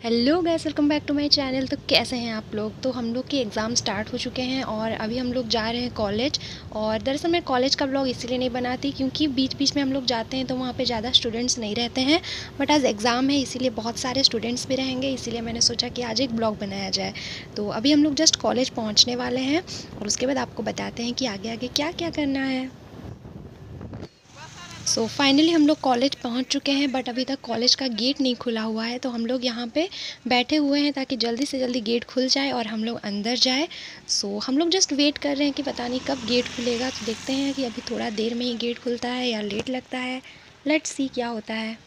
Hello guys welcome back to my channel. तो कैसे हैं आप लोग? तो हम लोग के एग्ज़ाम स्टार्ट हो चुके हैं और अभी हम लोग जा रहे हैं कॉलेज। और दरअसल मैं कॉलेज का ब्लॉग इसीलिए नहीं बनाती क्योंकि बीच बीच में हम लोग जाते हैं तो वहाँ पे ज़्यादा स्टूडेंट्स नहीं रहते हैं। बट आज एग्ज़ाम है, इसीलिए बहुत सारे स्टूडेंट्स भी रहेंगे, इसीलिए मैंने सोचा कि आज एक ब्लॉग बनाया जाए। तो अभी हम लोग जस्ट कॉलेज पहुँचने वाले हैं और उसके बाद आपको बताते हैं कि आगे आगे क्या क्या करना है। सो so, फाइनली हम लोग कॉलेज पहुँच चुके हैं बट अभी तक कॉलेज का गेट नहीं खुला हुआ है। तो हम लोग यहाँ पे बैठे हुए हैं ताकि जल्दी से जल्दी गेट खुल जाए और हम लोग अंदर जाए। सो so, हम लोग जस्ट वेट कर रहे हैं कि पता नहीं कब गेट खुलेगा। तो देखते हैं कि अभी थोड़ा देर में ही गेट खुलता है या लेट लगता है। लेट सी क्या होता है।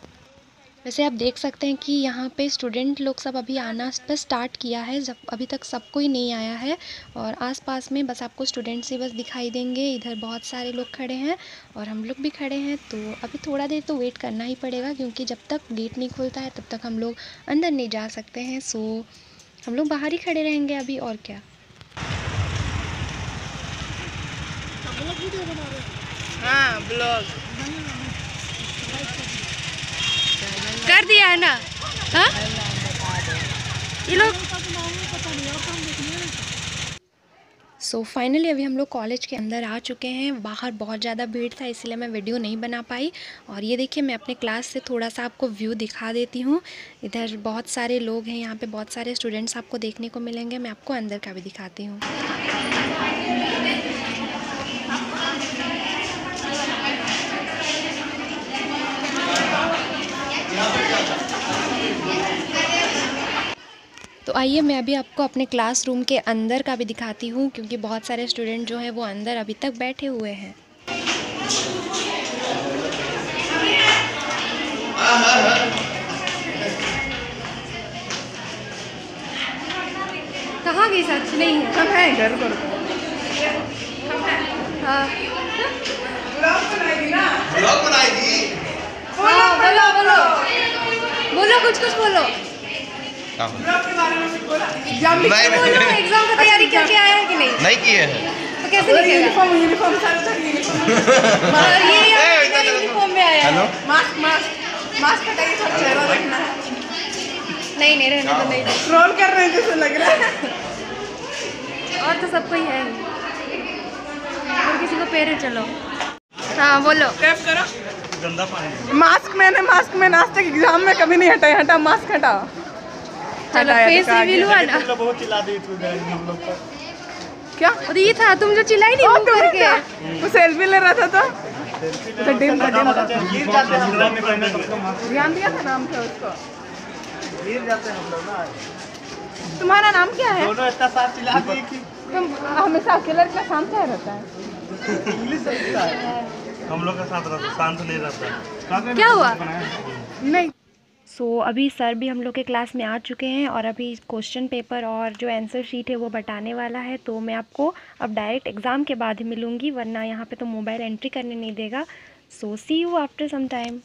वैसे आप देख सकते हैं कि यहाँ पे स्टूडेंट लोग सब अभी आना बस स्टार्ट किया है जब अभी तक सब कोई नहीं आया है और आसपास में बस आपको स्टूडेंट्स ही बस दिखाई देंगे। इधर बहुत सारे लोग खड़े हैं और हम लोग भी खड़े हैं तो अभी थोड़ा देर तो वेट करना ही पड़ेगा क्योंकि जब तक गेट नहीं खुलता है तब तक हम लोग अंदर नहीं जा सकते हैं। सो हम लोग बाहर ही खड़े रहेंगे अभी और क्या। हाँ। ब्लॉग कर दिया है ना? हाँ? ये लोग सो so, फाइनली अभी हम लोग कॉलेज के अंदर आ चुके हैं। बाहर बहुत ज़्यादा भीड़ था इसलिए मैं वीडियो नहीं बना पाई। और ये देखिए मैं अपने क्लास से थोड़ा सा आपको व्यू दिखा देती हूँ। इधर बहुत सारे लोग हैं यहाँ पे बहुत सारे स्टूडेंट्स आपको देखने को मिलेंगे। मैं आपको अंदर का भी दिखाती हूँ। तो आइए मैं अभी आपको अपने क्लासरूम के अंदर का भी दिखाती हूँ क्योंकि बहुत सारे स्टूडेंट जो हैं वो अंदर अभी तक बैठे हुए हैं। कहाँ गई सच नहीं है। हम हैं घर पर। हाँ। बनाएगी? हाँ, बोलो बोलो। बोलो कुछ कुछ बोलो। एग्ज़ाम नहीं एग्ज़ाम की तैयारी करके आया है कि नहीं? नहीं किए हैं। तो कैसे यूनिफॉर्म यूनिफॉर्म सारे सारे यूनिफॉर्म। में आया हेलो। है मास्क मास्क मास्क हटाइए सब चेहरा देखना है। नहीं नहीं रहने तो नहीं। ट्रोल कर रहे हैं जैसे लग रहा है। और तो सबको ही है और किसी को पेरे चलो। हाँ बोलो। टैप करो। गंदा पानी। मास्क मैंने मास्क मैंने आज तक एग्ज़ाम में कभी नहीं हटाया हटा मास्क हटा। चलो फेस रिवील हुआ ना। तो बहुत चिल्ला दी तू हम लोग पर क्या? और ये था तुम जो चिल्लाई नहीं मुँह करके। वो सेल्फी ले रहा था तो। तो डिम का डिम का गिर जाते हम लोग। ध्यान दिया था नाम क्या उसको? गिर जाते हम लोग ना। तुम्हारा नाम क्या है? दोनों इतना साथ चिल्ला दिए कि तुम हमेशा अकेला इतना शांत क्या रहता है। इंग्लिश है? हम लोग का साथ रहता शांत नहीं रहता क्या हुआ? नहीं। सो so, अभी सर भी हम लोग के क्लास में आ चुके हैं और अभी क्वेश्चन पेपर और जो आंसर शीट है वो बटाने वाला है। तो मैं आपको अब डायरेक्ट एग्ज़ाम के बाद ही मिलूँगी वरना यहाँ पे तो मोबाइल एंट्री करने नहीं देगा। So see you after some time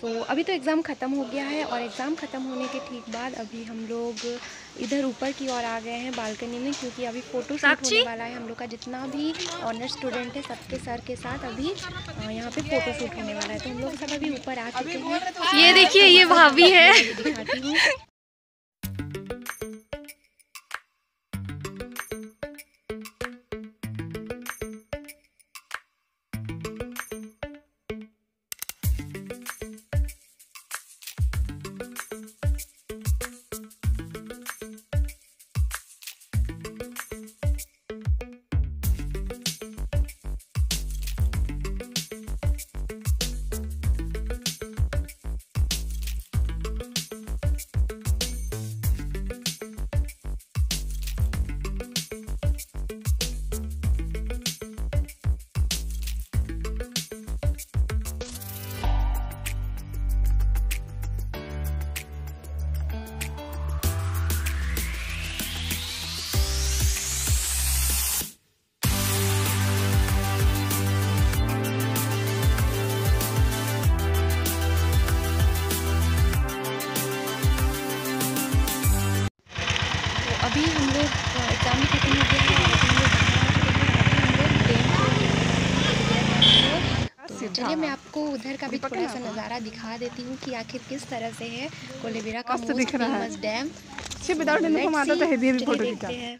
so so, अभी तो एग्ज़ाम ख़त्म हो गया है और एग्ज़ाम ख़त्म होने के ठीक बाद अभी हम लोग इधर ऊपर की ओर आ गए हैं बालकनी में क्योंकि अभी फ़ोटो शूट होने वाला है हम लोग का जितना भी ऑनर स्टूडेंट है सबके सर के साथ अभी यहाँ पे फ़ोटो शूट होने वाला है। तो हम लोग सब अभी ऊपर आ चुके हैं। ये देखिए ये भाभी है। तो अभी हम लोग एग्ज़ाम खत्म हो गया है चलिए मैं आपको उधर का भी थोड़ा सा नज़ारा दिखा देती हूँ कि आखिर किस तरह से है। कोलेबिरा का मोस्ट फ़ेमस डैम देखते हैं।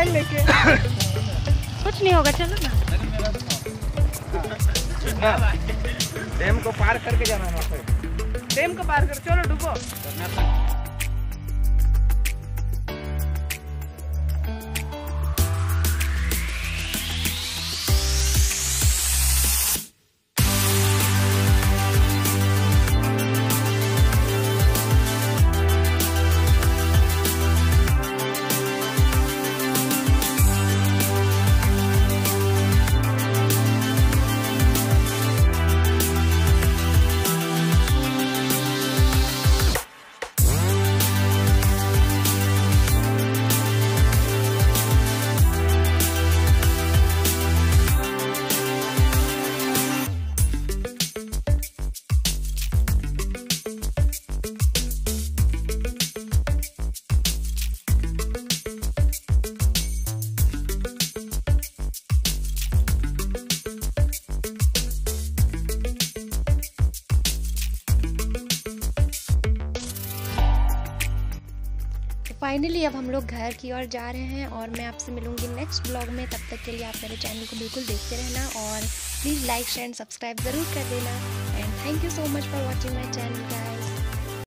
मोबाइल लेके। कुछ नहीं होगा चलो ना। डैम को पार करके जाना है डैम को पार कर चलो डूबो। फाइनली अब हम लोग घर की ओर जा रहे हैं और मैं आपसे मिलूँगी नेक्स्ट ब्लॉग में। तब तक के लिए आप मेरे चैनल को बिल्कुल देखते रहना और please like share and subscribe ज़रूर कर देना। And thank you so much for watching my channel guys